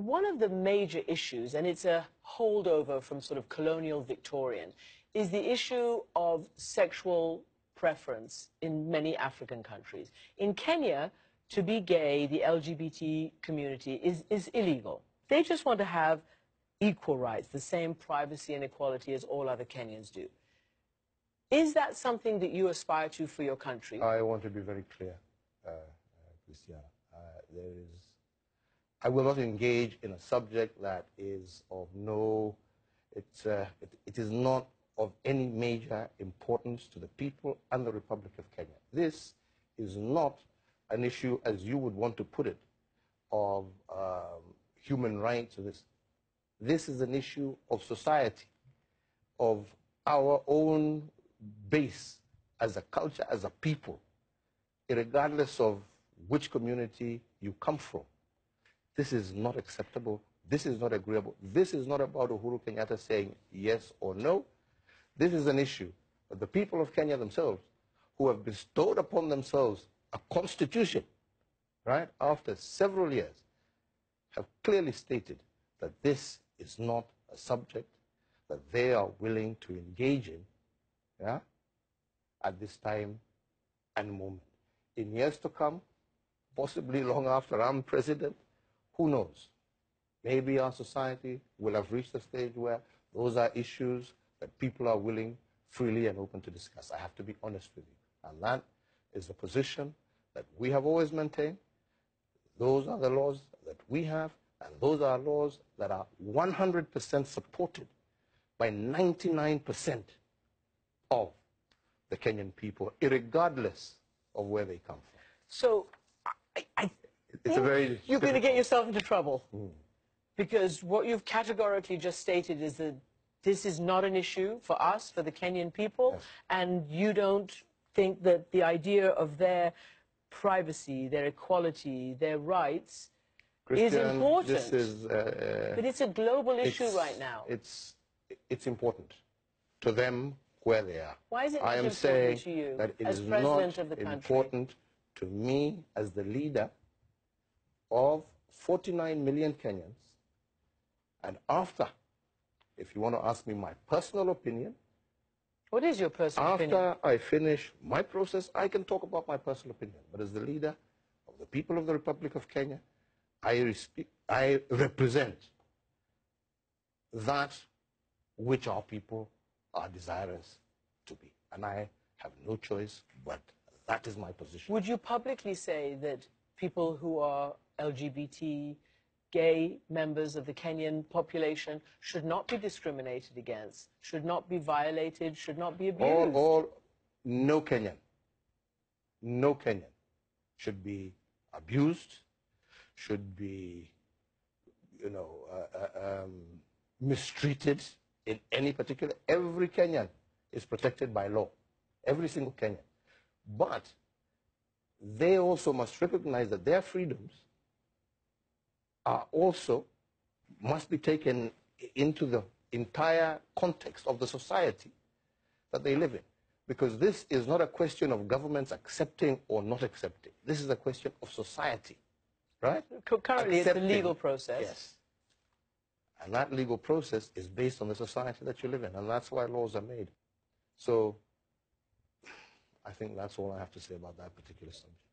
One of the major issues, and it's a holdover from sort of colonial Victorian, is the issue of sexual preference in many African countries. In Kenya, to be gay, the LGBT community is, is illegal. They just want to have equal rights, the same privacy and equality as all other Kenyans do. Is that something that you aspire to for your country? I want to be very clear, uh, uh, Christiana. Uh, there is I will not engage in a subject that is of no, it's, uh, it, it is not of any major importance to the people and the Republic of Kenya. This is not an issue, as you would want to put it, of um, human rights. This. this is an issue of society, of our own base as a culture, as a people, regardless of which community you come from. This is not acceptable. This is not agreeable. This is not about Uhuru Kenyatta saying yes or no. This is an issue of the people of Kenya themselves who have bestowed upon themselves a constitution, right, after several years, have clearly stated that this is not a subject that they are willing to engage in yeah, at this time and moment. In years to come, possibly long after I'm president, who knows? Maybe our society will have reached a stage where those are issues that people are willing, freely, and open to discuss. I have to be honest with you. And that is the position that we have always maintained. Those are the laws that we have, and those are laws that are 100% supported by 99% of the Kenyan people, regardless of where they come from. So I, I it's a very you're going to get yourself into trouble mm. because what you've categorically just stated is that this is not an issue for us, for the Kenyan people, yes. and you don't think that the idea of their privacy, their equality, their rights Christian, is important. This is, uh, but it's a global issue right now. It's, it's important to them where they are. Why is it I am saying to you that it as is president not of the country? important to me as the leader of 49 million Kenyans. And after, if you want to ask me my personal opinion, what is your personal after opinion? After I finish my process, I can talk about my personal opinion. But as the leader of the people of the Republic of Kenya, I, I represent that which our people are desirous to be. And I have no choice, but that is my position. Would you publicly say that people who are LGBT, gay members of the Kenyan population should not be discriminated against, should not be violated, should not be abused. All, all, no Kenyan, no Kenyan should be abused, should be, you know, uh, uh, um, mistreated in any particular. Every Kenyan is protected by law, every single Kenyan. But they also must recognize that their freedoms are also must be taken into the entire context of the society that they live in. Because this is not a question of governments accepting or not accepting. This is a question of society, right? Currently, accepting, it's a legal process. Yes. And that legal process is based on the society that you live in, and that's why laws are made. So I think that's all I have to say about that particular subject.